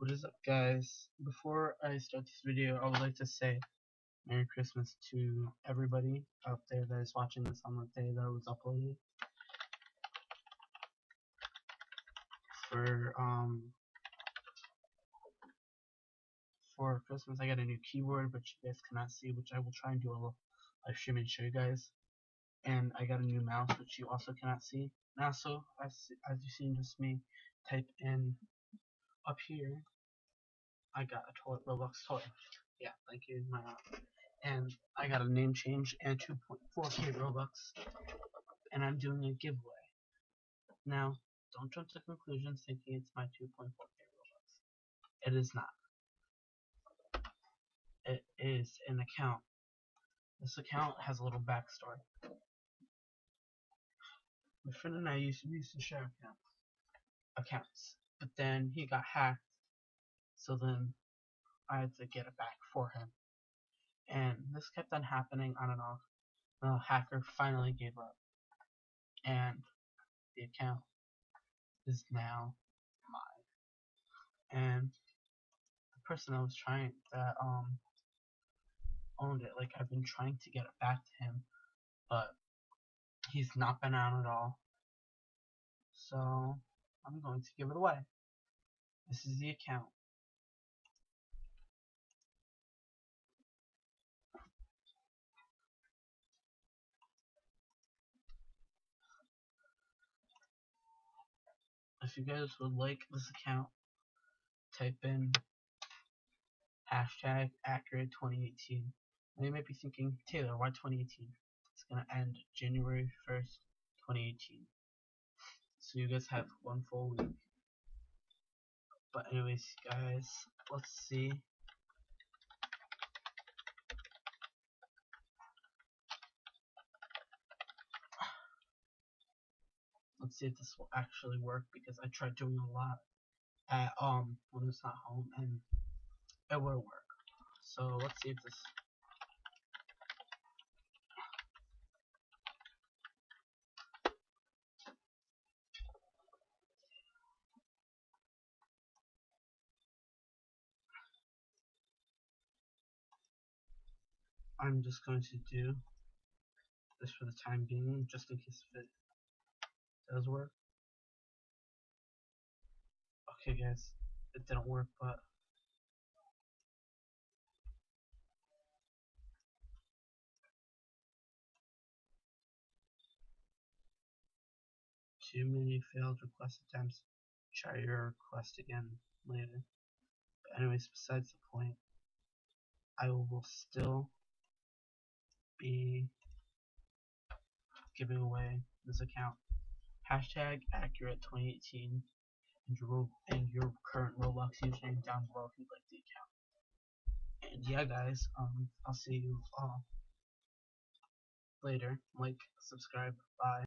What is up guys? Before I start this video, I would like to say Merry Christmas to everybody out there that is watching this on the day that it was uploaded. For um for Christmas I got a new keyboard which you guys cannot see, which I will try and do a little live stream and show you guys. And I got a new mouse which you also cannot see. And also as as you seen just me type in up here, I got a toy, Roblox toy. Yeah, thank you, my aunt. And I got a name change and 2.4k Robux. And I'm doing a giveaway. Now, don't jump to conclusions thinking it's my 2.4k Robux. It is not. It is an account. This account has a little backstory. My friend and I used to, used to share accounts. Accounts but then he got hacked so then I had to get it back for him. And this kept on happening on and off. The hacker finally gave up. And the account is now mine. And the person I was trying that um owned it like I've been trying to get it back to him but he's not been on at all. So I'm going to give it away. This is the account. If you guys would like this account, type in hashtag Axcurate 2018. And you might be thinking, Taylor, why 2018? It's gonna end January 1st, 2018. So you guys have one full week. But anyways, guys, let's see. Let's see if this will actually work because I tried doing a lot at um when it's not home and it will work. So let's see if this I'm just going to do this for the time being, just in case if it does work. Okay guys, it didn't work, but too many failed request attempts. Try your request again later. But anyways, besides the point, I will still be giving away this account. Hashtag Axcurate 2018 and your, and your current Roblox username down below if you'd like the account. And yeah guys, um, I'll see you all later. Like, subscribe, bye.